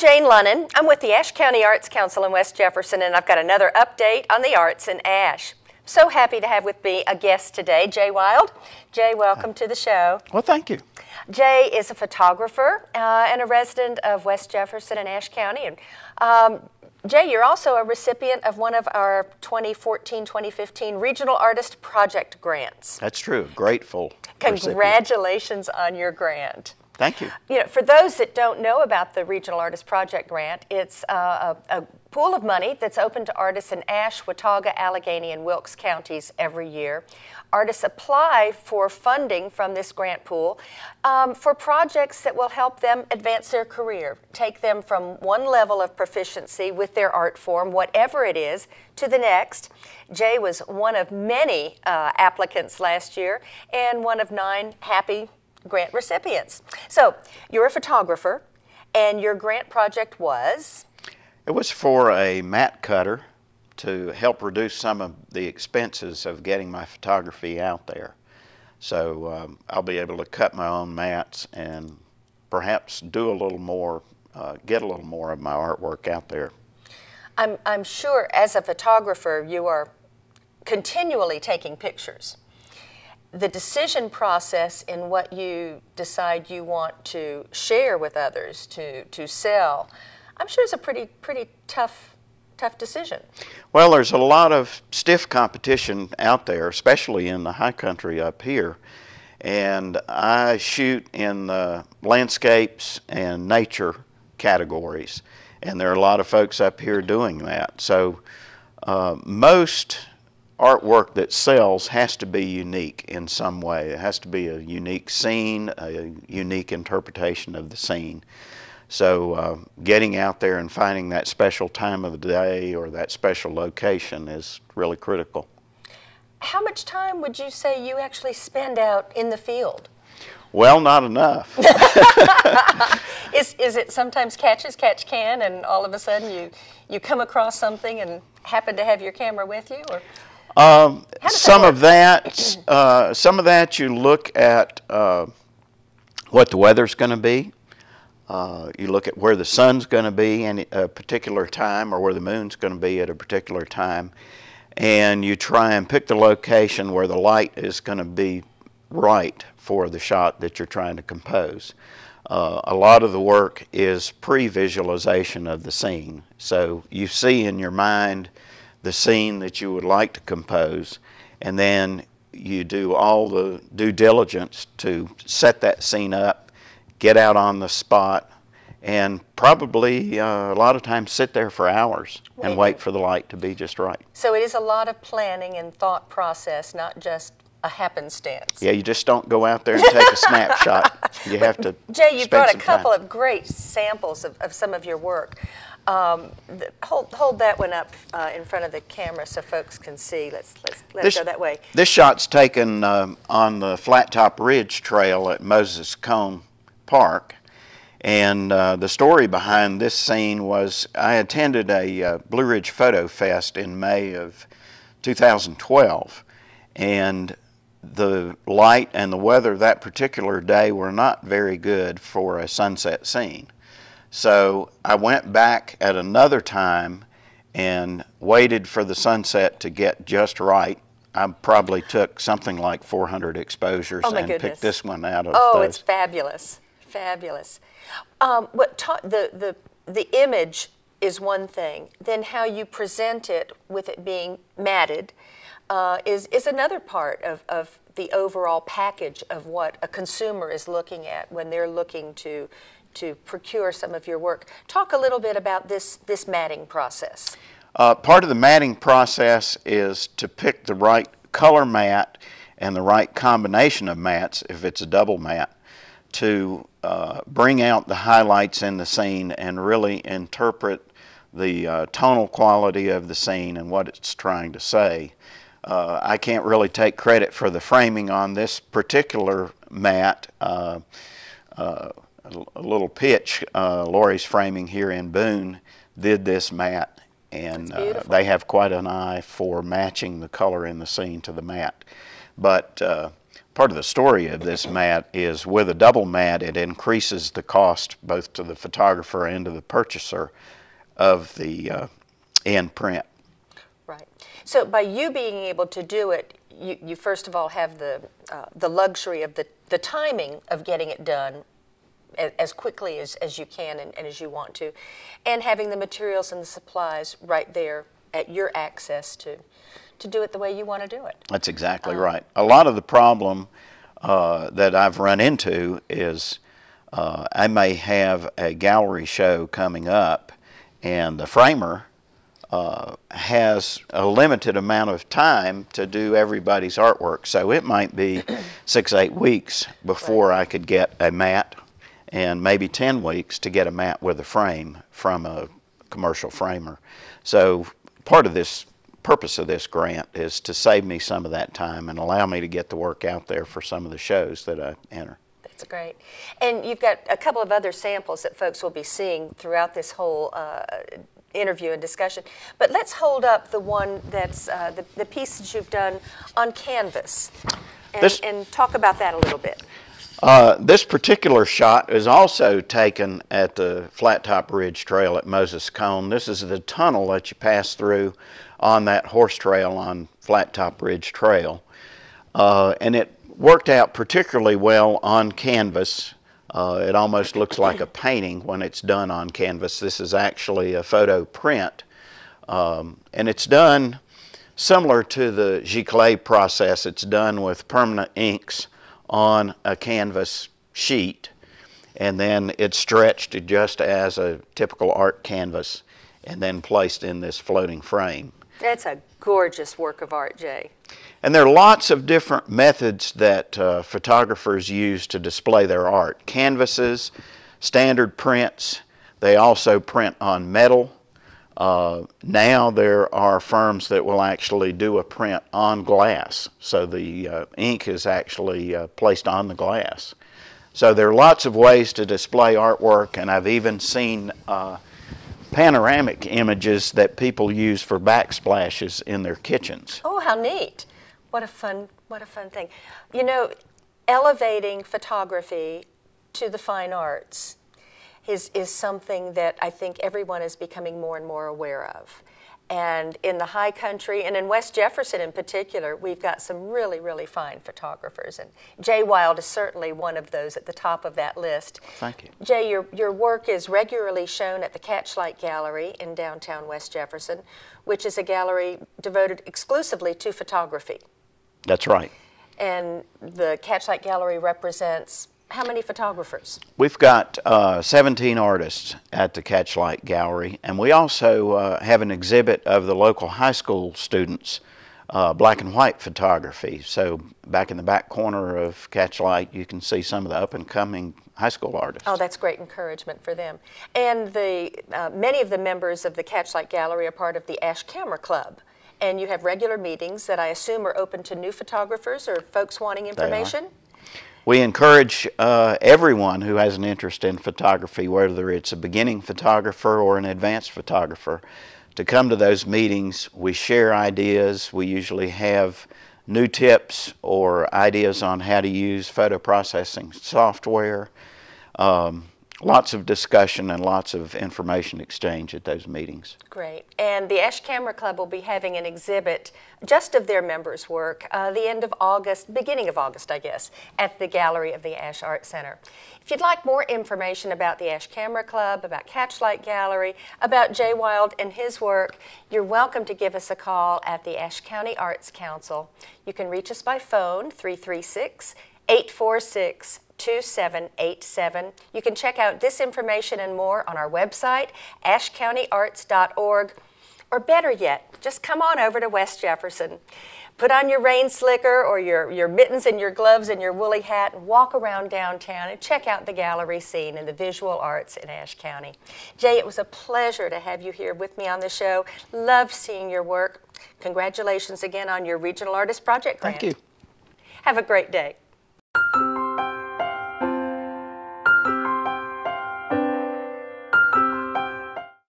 Jane Lonon. I'm with the Ashe County Arts Council in West Jefferson, and I've got another update on the arts in Ashe. So happy to have with me a guest today, Jay Wild. Jay, welcome to the show. Well, thank you. Jay is a photographer uh, and a resident of West Jefferson and Ashe County. And um, Jay, you're also a recipient of one of our 2014-2015 Regional Artist Project grants. That's true. Grateful. Congratulations recipient. on your grant. Thank you. You know, for those that don't know about the Regional Artist Project Grant, it's uh, a, a, pool of money that's open to artists in Ashe, Watauga, Alleghany, and Wilkes counties every year. Artists apply for funding from this grant pool um, for projects that will help them advance their career, take them from one level of proficiency with their art form, whatever it is, to the next. Jay was one of many uh, applicants last year and one of nine happy grant recipients. So you're a photographer, and your grant project was? It was for a mat cutter to help reduce some of the expenses of getting my photography out there. So um, I'll be able to cut my own mats and perhaps do a little more, uh, get a little more of my artwork out there. I'm, I'm sure as a photographer you are continually taking pictures the decision process in what you decide you want to share with others, to, to sell, I'm sure it's a pretty, pretty tough, tough decision. Well, there's a lot of stiff competition out there, especially in the high country up here. And I shoot in the landscapes and nature categories. And there are a lot of folks up here doing that. So uh, most artwork that sells has to be unique in some way. It has to be a unique scene, a unique interpretation of the scene. So uh, getting out there and finding that special time of the day or that special location is really critical. How much time would you say you actually spend out in the field? Well, not enough. is, is it sometimes catch as catch can and all of a sudden you, you come across something and happen to have your camera with you? Or? Um, some of that, uh, some of that you look at uh, what the weather's going to be. Uh, you look at where the sun's going to be at a particular time or where the moon's going to be at a particular time. And you try and pick the location where the light is going to be right for the shot that you're trying to compose. Uh, a lot of the work is pre-visualization of the scene. So you see in your mind the scene that you would like to compose, and then you do all the due diligence to set that scene up, get out on the spot, and probably uh, a lot of times sit there for hours and wait for the light to be just right. So it is a lot of planning and thought process, not just a happenstance. Yeah, you just don't go out there and take a snapshot. You have to. Jay, you brought a couple time. of great samples of, of some of your work. Um, the, hold, hold that one up uh, in front of the camera so folks can see. Let's, let's let this, it go that way. This shot's taken um, on the Flat Top Ridge Trail at Moses Cone Park. And uh, the story behind this scene was I attended a uh, Blue Ridge Photo Fest in May of 2012. And the light and the weather that particular day were not very good for a sunset scene. So I went back at another time and waited for the sunset to get just right. I probably took something like 400 exposures oh and goodness. picked this one out of Oh, those. it's fabulous, fabulous. Um, what the, the, the image is one thing. Then how you present it with it being matted uh, is, is another part of, of the overall package of what a consumer is looking at when they're looking to to procure some of your work. Talk a little bit about this, this matting process. Uh, part of the matting process is to pick the right color mat and the right combination of mats, if it's a double mat, to uh, bring out the highlights in the scene and really interpret the uh, tonal quality of the scene and what it's trying to say. Uh, I can't really take credit for the framing on this particular mat. Uh, uh, a little pitch. Uh, Lori's Framing here in Boone did this mat, and uh, they have quite an eye for matching the color in the scene to the mat. But uh, part of the story of this mat is with a double mat, it increases the cost both to the photographer and to the purchaser of the uh, end print. So by you being able to do it, you, you first of all have the, uh, the luxury of the, the timing of getting it done as, quickly as, as you can and, and as you want to, and having the materials and the supplies right there at your access to, to do it the way you want to do it. That's exactly right. A lot of the problem uh, that I've run into is uh, I may have a gallery show coming up, and the framer uh, has a limited amount of time to do everybody's artwork. So it might be six, eight weeks before I could get a mat, and maybe 10 weeks to get a mat with a frame from a commercial framer. So part of this purpose of this grant is to save me some of that time and allow me to get the work out there for some of the shows that I enter. That's great. And you've got a couple of other samples that folks will be seeing throughout this whole uh, interview and discussion. But let's hold up the one that's uh, the, the piece that you've done on canvas and, This- and talk about that a little bit. Uh, this particular shot is also taken at the Flat Top Ridge Trail at Moses Cone. This is the tunnel that you pass through on that horse trail on Flat Top Ridge Trail. Uh, and it worked out particularly well on canvas. Uh, it almost looks like a painting when it's done on canvas. This is actually a photo print. Um, and it's done similar to the giclée process. It's done with permanent inks on a canvas sheet, and then it's stretched just as a typical art canvas, and then placed in this floating frame. That's a gorgeous work of art, Jay. And there are lots of different methods that uh, photographers use to display their art. Canvases, standard prints, they also print on metal. Uh, now there are firms that will actually do a print on glass, so the uh, ink is actually uh, placed on the glass. So there are lots of ways to display artwork, and I've even seen uh, panoramic images that people use for backsplashes in their kitchens. Oh, how neat. What a fun what a fun thing. You know, elevating photography to the fine arts is is something that I think everyone is becoming more and more aware of. And in the high country and in West Jefferson in particular, we've got some really, really fine photographers. And Jay Wild is certainly one of those at the top of that list. Thank you. Jay, your, your work is regularly shown at the Catchlight Gallery in downtown West Jefferson, which is a gallery devoted exclusively to photography. That's right. And the Catchlight Gallery represents how many photographers? We've got uh, 17 artists at the Catchlight Gallery, and we also uh, have an exhibit of the local high school students' uh, black and white photography. So, back in the back corner of Catchlight, you can see some of the up and coming high school artists. Oh, that's great encouragement for them. And the uh, many of the members of the Catchlight Gallery are part of the Ashe Camera Club. And you have regular meetings that I assume are open to new photographers or folks wanting information. We encourage uh, everyone who has an interest in photography, whether it's a beginning photographer or an advanced photographer, to come to those meetings. We share ideas. We usually have new tips or ideas on how to use photo processing software. Um, lots of discussion and lots of information exchange at those meetings. Great. And the Ashe Camera Club will be having an exhibit just of their members' work uh, the end of August, beginning of August, I guess, at the gallery of the Ashe Art Center. If you'd like more information about the Ashe Camera Club, about Catchlight Gallery, about Jay Wild and his work, you're welcome to give us a call at the Ashe County Arts Council. You can reach us by phone 336 846 2787. You can check out this information and more on our website, ashecountyarts.org, or better yet, just come on over to West Jefferson. Put on your rain slicker or your, your mittens and your gloves and your woolly hat and walk around downtown and check out the gallery scene and the visual arts in Ashe County. Jay, it was a pleasure to have you here with me on the show. Love seeing your work. Congratulations again on your Regional Artist Project grant. Thank you. Have a great day.